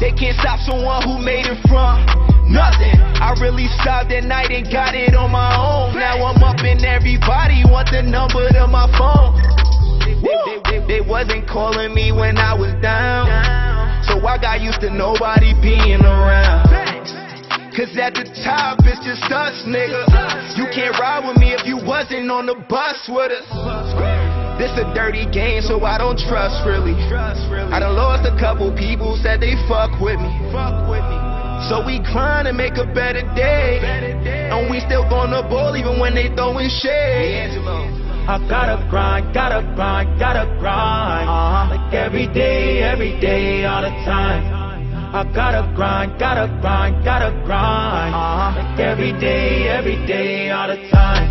They can't stop someone who made it from nothing. I really stopped that night and got it on my own. Now I'm up and everybody want the number to my phone. They, they, they, they wasn't calling me when I was down. So I got used to nobody being around. Cause at the top it's just us, nigga. You can't ride with me if you wasn't on the bus with us. This a dirty game, so I don't trust really. I done lost a couple people, said they fuck with me. So we grind to make a better day. And we still gonna ball even when they throwing shade. I gotta grind, gotta grind, gotta grind. Uh-huh. Like every day, every day, all the time. I gotta grind, gotta grind, gotta grind. Uh-huh. Like every day, every day, all the time.